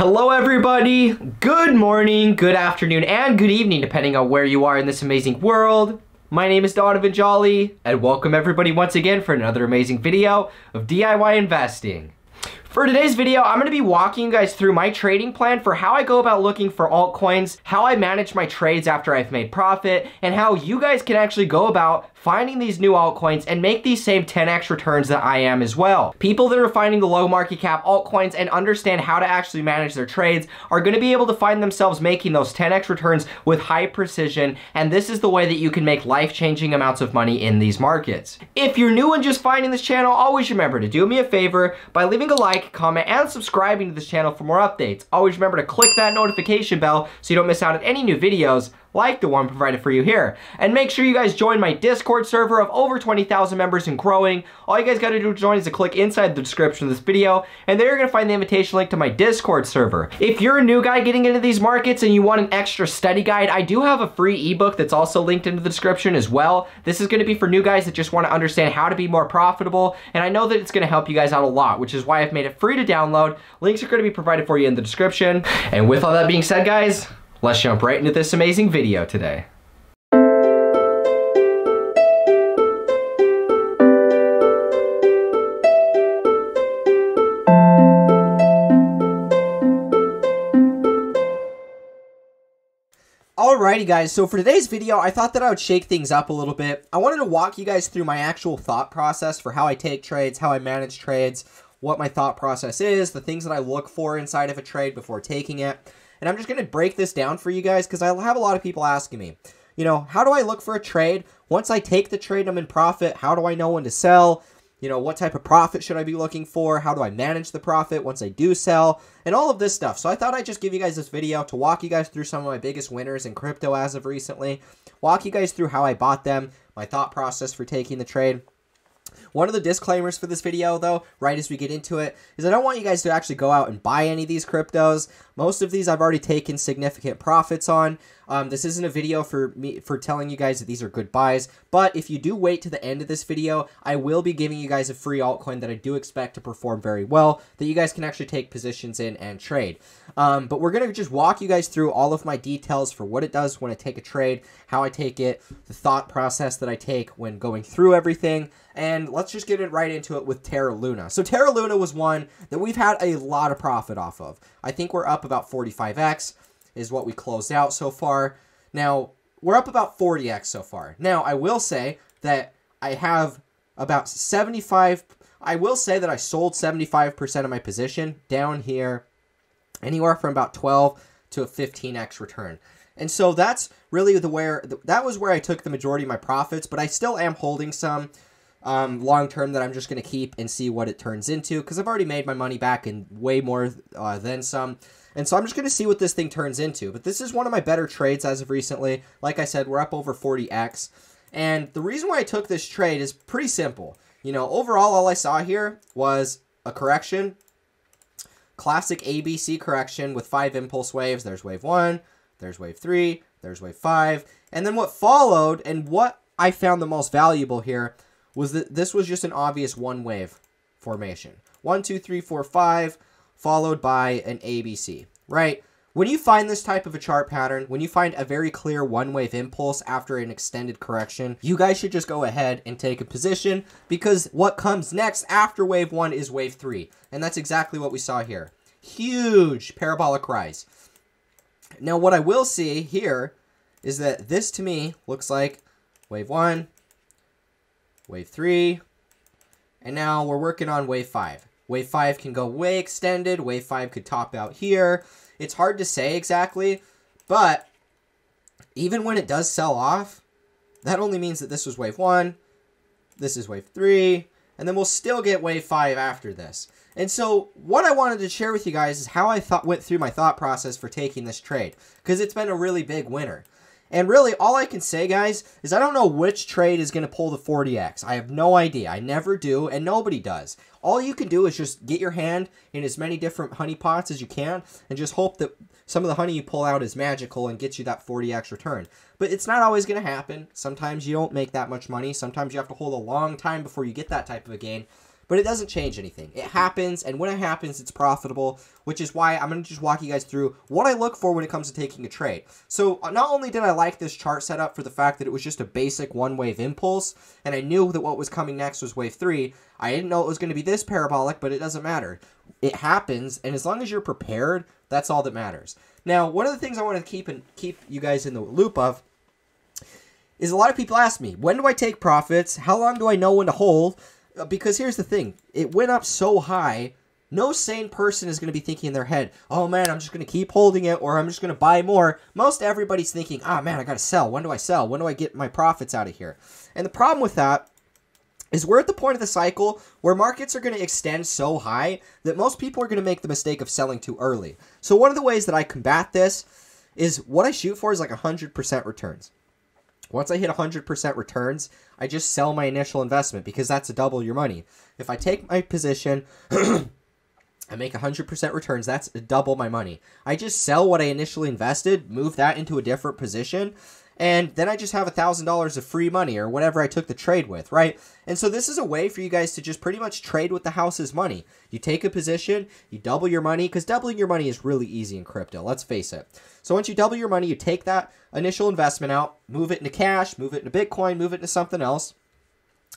Hello everybody, good morning, good afternoon, and good evening depending on where you are in this amazing world. My name is Donovan Jolly, and welcome everybody once again for another amazing video of DIY investing. For today's video, I'm gonna be walking you guys through my trading plan for how I go about looking for altcoins, how I manage my trades after I've made profit, and how you guys can actually go about finding these new altcoins and make these same 10x returns that I am as well. People that are finding the low market cap altcoins and understand how to actually manage their trades are gonna be able to find themselves making those 10x returns with high precision, and this is the way that you can make life-changing amounts of money in these markets. If you're new and just finding this channel, always remember to do me a favor by leaving a like, comment, and subscribing to this channel for more updates. Always remember to click that notification bell so you don't miss out on any new videos like the one provided for you here. And make sure you guys join my Discord server of over 20,000 members and growing. All you guys gotta do to join is to click inside the description of this video, and there you're gonna find the invitation link to my Discord server. If you're a new guy getting into these markets and you want an extra study guide, I do have a free ebook that's also linked into the description as well. This is gonna be for new guys that just wanna understand how to be more profitable, and I know that it's gonna help you guys out a lot, which is why I've made it free to download. Links are gonna be provided for you in the description. And with all that being said, guys, Let's jump right into this amazing video today. Alrighty guys, so for today's video, I thought that I would shake things up a little bit. I wanted to walk you guys through my actual thought process for how I take trades, how I manage trades, what my thought process is, the things that I look for inside of a trade before taking it. And I'm just going to break this down for you guys because I have a lot of people asking me, you know, how do I look for a trade? Once I take the trade I'm in profit, how do I know when to sell? You know, what type of profit should I be looking for? How do I manage the profit once I do sell? And all of this stuff. So I thought I'd just give you guys this video to walk you guys through some of my biggest winners in crypto as of recently. Walk you guys through how I bought them, my thought process for taking the trade. One of the disclaimers for this video, though, right as we get into it, is I don't want you guys to actually go out and buy any of these cryptos. Most of these I've already taken significant profits on. Um, this isn't a video for me for telling you guys that these are good buys, but if you do wait to the end of this video, I will be giving you guys a free altcoin that I do expect to perform very well, that you guys can actually take positions in and trade. Um, but we're going to just walk you guys through all of my details for what it does when I take a trade, how I take it, the thought process that I take when going through everything, and let's just get it right into it with Terra Luna. So Terra Luna was one that we've had a lot of profit off of. I think we're up about 45x is what we closed out so far. Now, we're up about 40x so far. Now, I will say that I have about 75 I will say that I sold 75% of my position down here anywhere from about 12 to a 15x return. And so that's really the where that was where I took the majority of my profits, but I still am holding some um, long term that I'm just going to keep and see what it turns into because I've already made my money back and way more uh, than some. And so I'm just going to see what this thing turns into. But this is one of my better trades as of recently. Like I said, we're up over 40x. And the reason why I took this trade is pretty simple. You know, overall, all I saw here was a correction. Classic ABC correction with five impulse waves. There's wave one, there's wave three, there's wave five. And then what followed, and what I found the most valuable here, was that this was just an obvious one wave formation. One, two, three, four, five followed by an ABC, right? When you find this type of a chart pattern, when you find a very clear one-wave impulse after an extended correction, you guys should just go ahead and take a position because what comes next after wave one is wave three. And that's exactly what we saw here. Huge parabolic rise. Now, what I will see here is that this to me looks like wave one, wave three, and now we're working on wave five. Wave 5 can go way extended. Wave 5 could top out here. It's hard to say exactly, but even when it does sell off, that only means that this was wave 1, this is wave 3, and then we'll still get wave 5 after this. And so what I wanted to share with you guys is how I thought went through my thought process for taking this trade, because it's been a really big winner. And really, all I can say, guys, is I don't know which trade is going to pull the 40x. I have no idea. I never do, and nobody does. All you can do is just get your hand in as many different honey pots as you can, and just hope that some of the honey you pull out is magical and gets you that 40x return. But it's not always going to happen. Sometimes you don't make that much money. Sometimes you have to hold a long time before you get that type of a gain. But it doesn't change anything. It happens, and when it happens, it's profitable, which is why I'm going to just walk you guys through what I look for when it comes to taking a trade. So, uh, not only did I like this chart setup for the fact that it was just a basic one wave impulse, and I knew that what was coming next was wave three, I didn't know it was going to be this parabolic, but it doesn't matter. It happens, and as long as you're prepared, that's all that matters. Now, one of the things I want to keep and keep you guys in the loop of is a lot of people ask me, when do I take profits? How long do I know when to hold? Uh, because here's the thing it went up so high. No sane person is going to be thinking in their head, oh man, I'm just going to keep holding it or I'm just going to buy more. Most everybody's thinking, ah oh, man, I got to sell. When do I sell? When do I get my profits out of here? And the problem with that is we're at the point of the cycle where markets are going to extend so high that most people are going to make the mistake of selling too early. So one of the ways that I combat this is what I shoot for is like 100% returns. Once I hit 100% returns, I just sell my initial investment because that's a double your money. If I take my position, I make 100% returns, that's double my money. I just sell what I initially invested, move that into a different position, and then I just have a $1,000 of free money or whatever I took the trade with, right? And so this is a way for you guys to just pretty much trade with the house's money. You take a position, you double your money, because doubling your money is really easy in crypto, let's face it. So once you double your money, you take that initial investment out, move it into cash, move it into Bitcoin, move it into something else,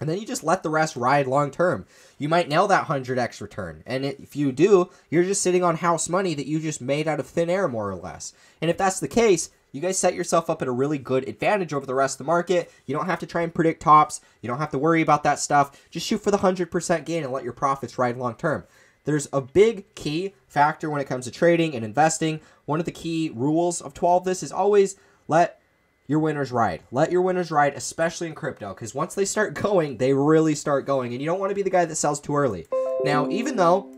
and then you just let the rest ride long term. You might nail that 100x return. And if you do, you're just sitting on house money that you just made out of thin air, more or less. And if that's the case, you guys set yourself up at a really good advantage over the rest of the market. You don't have to try and predict tops. You don't have to worry about that stuff. Just shoot for the 100% gain and let your profits ride long term. There's a big key factor when it comes to trading and investing. One of the key rules of 12 this is always let your winners ride. Let your winners ride, especially in crypto, because once they start going, they really start going. And you don't want to be the guy that sells too early. Now, even though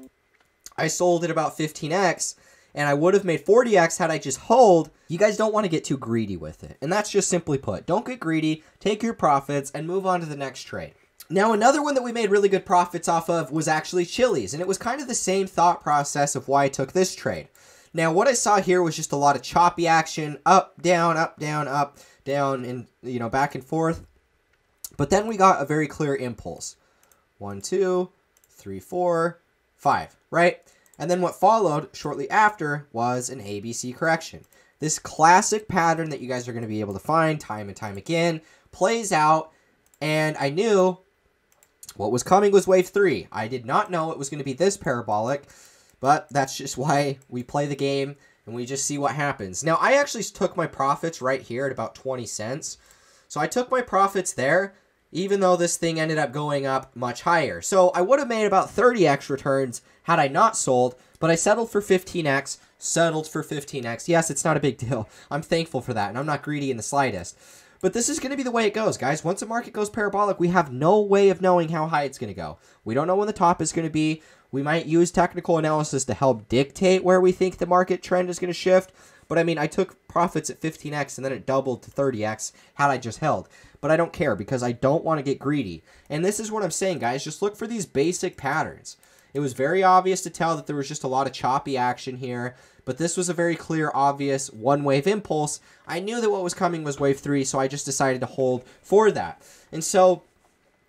I sold at about 15x, and I would have made 40x had I just hold, you guys don't want to get too greedy with it. And that's just simply put. Don't get greedy, take your profits, and move on to the next trade. Now, another one that we made really good profits off of was actually Chiliz, and it was kind of the same thought process of why I took this trade. Now, what I saw here was just a lot of choppy action, up, down, up, down, up, down, and, you know, back and forth. But then we got a very clear impulse. One, two, three, four, five, right? And then what followed shortly after was an ABC correction. This classic pattern that you guys are going to be able to find time and time again plays out, and I knew what was coming was wave 3. I did not know it was going to be this parabolic, but that's just why we play the game and we just see what happens. Now, I actually took my profits right here at about 20 cents. So I took my profits there, even though this thing ended up going up much higher. So I would have made about 30x returns had I not sold, but I settled for 15x, settled for 15x. Yes, it's not a big deal. I'm thankful for that, and I'm not greedy in the slightest. But this is going to be the way it goes, guys. Once a market goes parabolic, we have no way of knowing how high it's going to go. We don't know when the top is going to be. We might use technical analysis to help dictate where we think the market trend is going to shift. But I mean, I took profits at 15x and then it doubled to 30x had I just held. But I don't care because I don't want to get greedy. And this is what I'm saying, guys. Just look for these basic patterns. It was very obvious to tell that there was just a lot of choppy action here, but this was a very clear, obvious one wave impulse. I knew that what was coming was wave three, so I just decided to hold for that. And so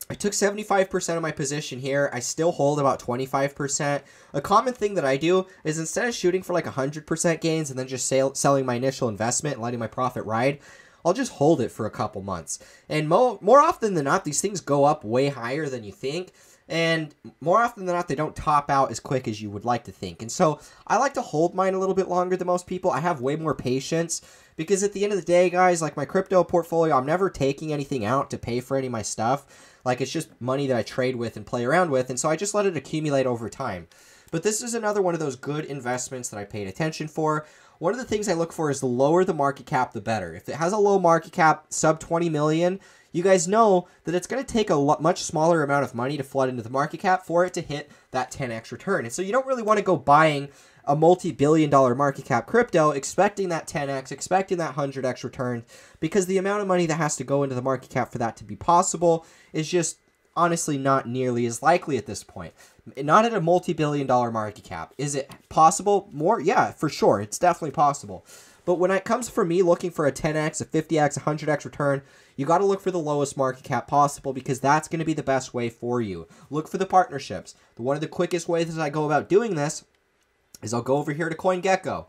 I took 75% of my position here. I still hold about 25%. A common thing that I do is instead of shooting for like 100% gains and then just sell, selling my initial investment and letting my profit ride, I'll just hold it for a couple months. And mo more often than not, these things go up way higher than you think. And more often than not, they don't top out as quick as you would like to think. And so I like to hold mine a little bit longer than most people. I have way more patience because at the end of the day, guys, like my crypto portfolio, I'm never taking anything out to pay for any of my stuff. Like it's just money that I trade with and play around with. And so I just let it accumulate over time. But this is another one of those good investments that I paid attention for. One of the things I look for is the lower the market cap, the better. If it has a low market cap, sub 20 million, you guys know that it's going to take a much smaller amount of money to flood into the market cap for it to hit that 10x return. And so you don't really want to go buying a multi-billion dollar market cap crypto expecting that 10x, expecting that 100x return because the amount of money that has to go into the market cap for that to be possible is just honestly not nearly as likely at this point. Not at a multi-billion dollar market cap. Is it possible? More? Yeah, for sure. It's definitely possible. But when it comes for me looking for a 10x, a 50x, a 100x return, you got to look for the lowest market cap possible because that's going to be the best way for you. Look for the partnerships. One of the quickest ways that I go about doing this is I'll go over here to CoinGecko.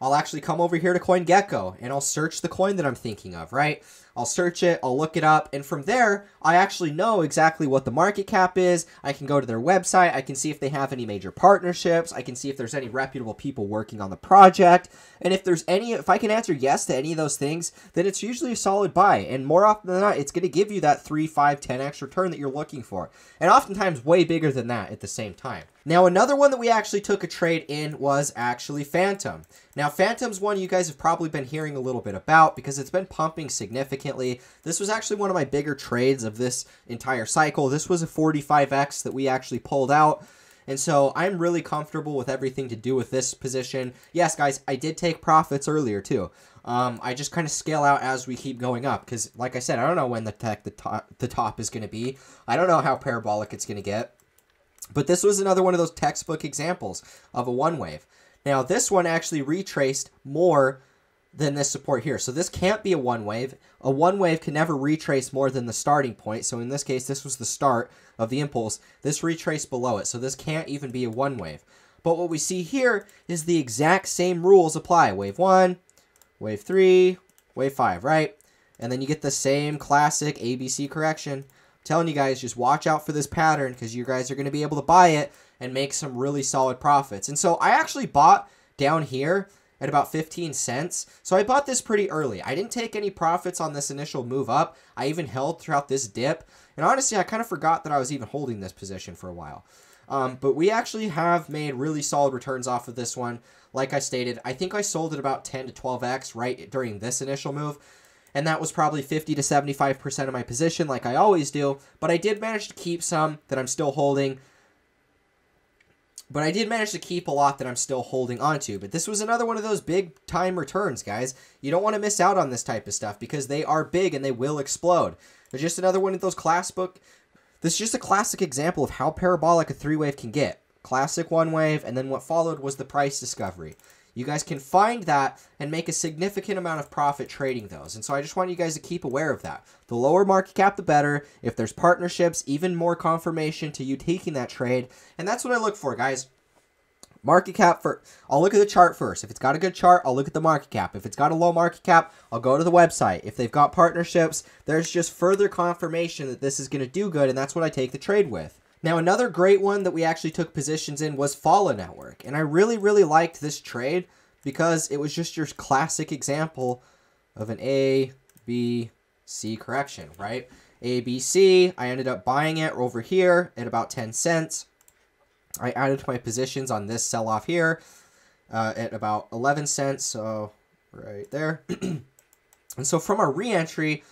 I'll actually come over here to CoinGecko and I'll search the coin that I'm thinking of, right? I'll search it, I'll look it up, and from there, I actually know exactly what the market cap is. I can go to their website, I can see if they have any major partnerships, I can see if there's any reputable people working on the project, and if there's any, if I can answer yes to any of those things, then it's usually a solid buy, and more often than not, it's going to give you that 3, 5, 10x return that you're looking for, and oftentimes way bigger than that at the same time. Now, another one that we actually took a trade in was actually Fantom. Now, Fantom's one you guys have probably been hearing a little bit about because it's been pumping significantly. This was actually one of my bigger trades of this entire cycle. This was a 45x that we actually pulled out. And so I'm really comfortable with everything to do with this position. Yes, guys, I did take profits earlier too. Um, I just kind of scale out as we keep going up because, like I said, I don't know when the tech the top the top is going to be. I don't know how parabolic it's going to get. But this was another one of those textbook examples of a one wave. Now, this one actually retraced more than this support here. So this can't be a one wave. A one wave can never retrace more than the starting point. So in this case, this was the start of the impulse. This retraced below it. So this can't even be a one wave. But what we see here is the exact same rules apply. Wave 1, wave 3, wave 5, right? And then you get the same classic ABC correction telling you guys just watch out for this pattern because you guys are going to be able to buy it and make some really solid profits. And so I actually bought down here at about 15 cents. So I bought this pretty early. I didn't take any profits on this initial move up. I even held throughout this dip. And honestly, I kind of forgot that I was even holding this position for a while. Um, but we actually have made really solid returns off of this one. Like I stated, I think I sold at about 10 to 12x right during this initial move and that was probably 50 to 75% of my position like I always do, but I did manage to keep some that I'm still holding. But I did manage to keep a lot that I'm still holding onto. But this was another one of those big time returns, guys. You don't want to miss out on this type of stuff because they are big and they will explode. There's just another one of those class book. This is just a classic example of how parabolic a three wave can get. Classic one wave, and then what followed was the price discovery. You guys can find that and make a significant amount of profit trading those. And so I just want you guys to keep aware of that. The lower market cap, the better. If there's partnerships, even more confirmation to you taking that trade. And that's what I look for, guys. Market cap for I'll look at the chart first. If it's got a good chart, I'll look at the market cap. If it's got a low market cap, I'll go to the website. If they've got partnerships, there's just further confirmation that this is going to do good and that's what I take the trade with. Now, another great one that we actually took positions in was Phala Network. And I really, really liked this trade because it was just your classic example of an A, B, C correction, right? A, B, C. I ended up buying it over here at about 10 cents. I added my positions on this sell off here uh, at about 11 cents. So right there. and so from our reentry,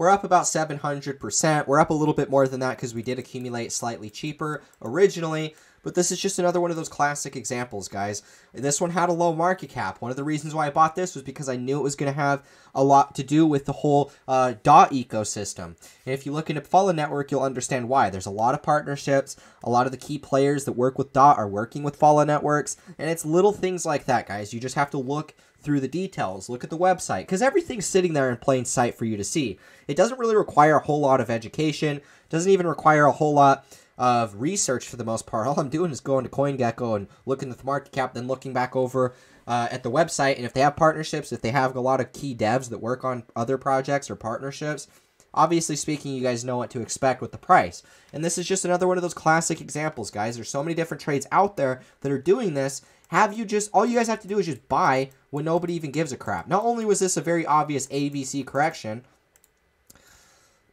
we're up about 700%. We're up a little bit more than that because we did accumulate slightly cheaper originally. But this is just another one of those classic examples, guys. This one had a low market cap. One of the reasons why I bought this was because I knew it was going to have a lot to do with the whole uh, DOT ecosystem. And if you look into Phala Network, you'll understand why. There's a lot of partnerships. A lot of the key players that work with DOT are working with Phala Networks. And it's little things like that, guys. You just have to look through the details, look at the website, because everything's sitting there in plain sight for you to see. It doesn't really require a whole lot of education, doesn't even require a whole lot of research for the most part. All I'm doing is going to CoinGecko and looking at the market cap, then looking back over uh, at the website. And if they have partnerships, if they have a lot of key devs that work on other projects or partnerships, obviously speaking, you guys know what to expect with the price. And this is just another one of those classic examples, guys. There's so many different trades out there that are doing this. Have you just, all you guys have to do is just buy when nobody even gives a crap. Not only was this a very obvious ABC correction,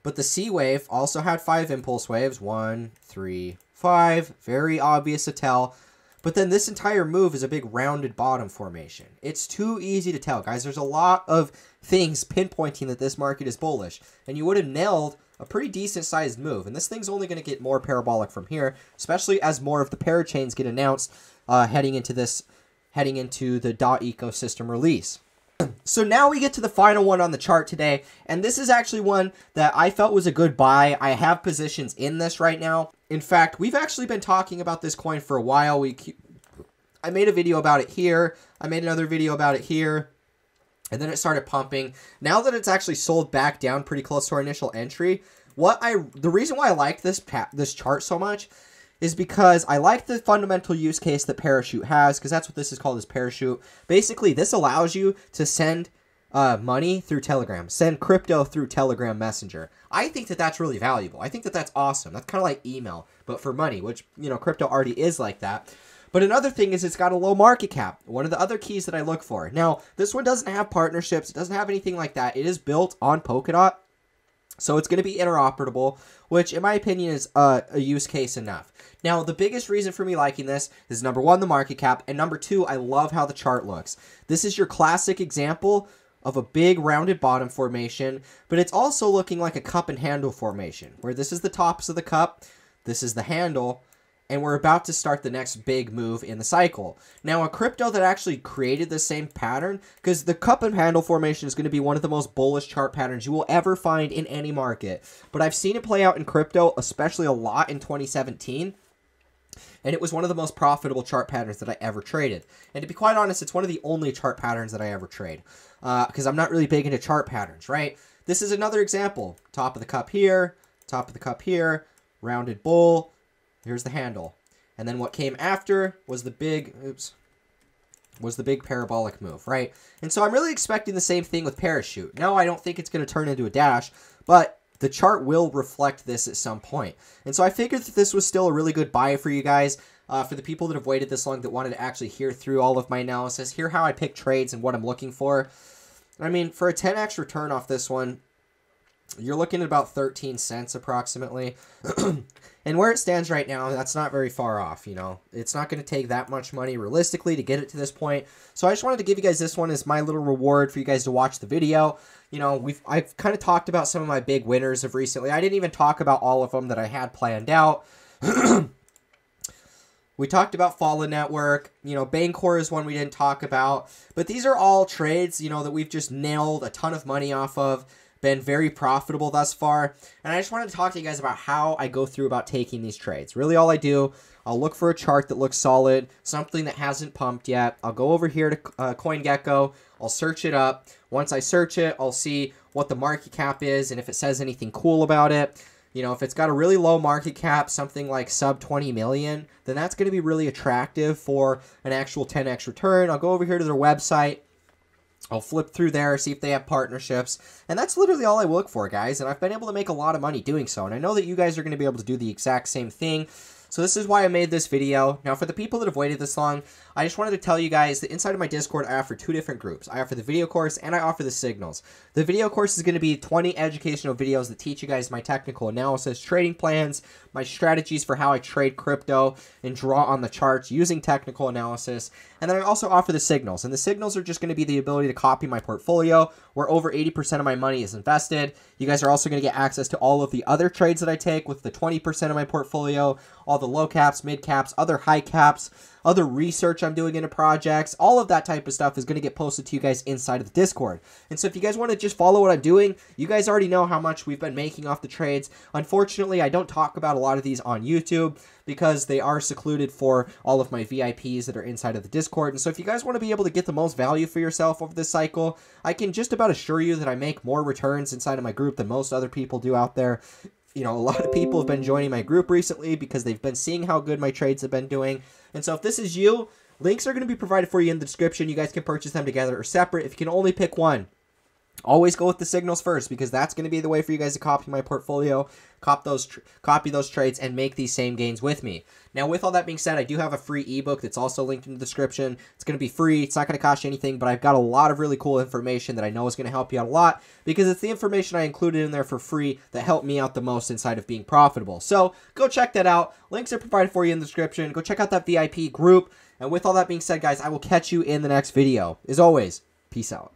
but the C wave also had five impulse waves. One, three, five. Very obvious to tell. But then this entire move is a big rounded bottom formation. It's too easy to tell, guys. There's a lot of things pinpointing that this market is bullish. And you would have nailed a pretty decent sized move. And this thing's only going to get more parabolic from here, especially as more of the parachains get announced uh, heading into this heading into the dot ecosystem release. So now we get to the final one on the chart today, and this is actually one that I felt was a good buy. I have positions in this right now. In fact, we've actually been talking about this coin for a while. We keep, I made a video about it here. I made another video about it here. and then it started pumping. Now that it's actually sold back down pretty close to our initial entry, what I the reason why I like this this chart so much is because I like the fundamental use case that Parachute has because that's what this is called is Parachute. Basically, this allows you to send uh, money through Telegram, send crypto through Telegram Messenger. I think that that's really valuable. I think that that's awesome. That's kind of like email, but for money, which, you know, crypto already is like that. But another thing is it's got a low market cap. One of the other keys that I look for. Now, this one doesn't have partnerships. It doesn't have anything like that. It is built on Polkadot. So it's going to be interoperable, which in my opinion is uh, a use case enough. Now, the biggest reason for me liking this is number one, the market cap, and number two, I love how the chart looks. This is your classic example of a big rounded bottom formation, but it's also looking like a cup and handle formation, where this is the tops of the cup, this is the handle, and we're about to start the next big move in the cycle. Now, a crypto that actually created the same pattern, because the cup and handle formation is going to be one of the most bullish chart patterns you will ever find in any market. But I've seen it play out in crypto, especially a lot in 2017 and it was one of the most profitable chart patterns that I ever traded. And to be quite honest, it's one of the only chart patterns that I ever trade, because uh, I'm not really big into chart patterns, right? This is another example. Top of the cup here, top of the cup here, rounded bull, Here's the handle. And then what came after was the big, oops, was the big parabolic move, right? And so I'm really expecting the same thing with parachute. No, I don't think it's going to turn into a dash, but the chart will reflect this at some point. And so I figured that this was still a really good buy for you guys. Uh, for the people that have waited this long that wanted to actually hear through all of my analysis, hear how I pick trades and what I'm looking for. I mean, for a 10x return off this one, you're looking at about 13 cents approximately. and where it stands right now, that's not very far off, you know. It's not going to take that much money realistically to get it to this point. So I just wanted to give you guys this one as my little reward for you guys to watch the video. You know, we've I've kind of talked about some of my big winners of recently. I didn't even talk about all of them that I had planned out. We talked about Phala Network. You know, Bancor is one we didn't talk about. But these are all trades, you know, that we've just nailed a ton of money off of been very profitable thus far. And I just wanted to talk to you guys about how I go through about taking these trades. Really all I do, I'll look for a chart that looks solid, something that hasn't pumped yet. I'll go over here to uh, CoinGecko. I'll search it up. Once I search it, I'll see what the market cap is and if it says anything cool about it. You know, if it's got a really low market cap, something like sub 20 million, then that's going to be really attractive for an actual 10x return. I'll go over here to their website. I'll flip through there, see if they have partnerships, and that's literally all I look for, guys, and I've been able to make a lot of money doing so, and I know that you guys are going to be able to do the exact same thing, so this is why I made this video. Now, for the people that have waited this long, I just wanted to tell you guys that inside of my Discord, I offer two different groups. I offer the video course and I offer the signals. The video course is going to be 20 educational videos that teach you guys my technical analysis, trading plans, my strategies for how I trade crypto and draw on the charts using technical analysis. And then I also offer the signals. And the signals are just going to be the ability to copy my portfolio where over 80% of my money is invested. You guys are also going to get access to all of the other trades that I take with the 20% of my portfolio, all the low caps, mid caps, other high caps, other research I'm doing into projects, all of that type of stuff is going to get posted to you guys inside of the Discord. And so if you guys want to just follow what I'm doing, you guys already know how much we've been making off the trades. Unfortunately, I don't talk about a lot of these on YouTube because they are secluded for all of my VIPs that are inside of the Discord. And so if you guys want to be able to get the most value for yourself over this cycle, I can just about assure you that I make more returns inside of my group than most other people do out there you know, a lot of people have been joining my group recently because they've been seeing how good my trades have been doing. And so if this is you, links are going to be provided for you in the description. You guys can purchase them together or separate. If you can only pick one, always go with the signals first because that's going to be the way for you guys to copy my portfolio cop those copy those trades and make these same gains with me. Now, with all that being said, I do have a free ebook that's also linked in the description. It's going to be free. It's not going to cost you anything, but I've got a lot of really cool information that I know is going to help you out a lot because it's the information I included in there for free that helped me out the most inside of being profitable. So go check that out. Links are provided for you in the description. Go check out that VIP group. And with all that being said, guys, I will catch you in the next video. As always, peace out.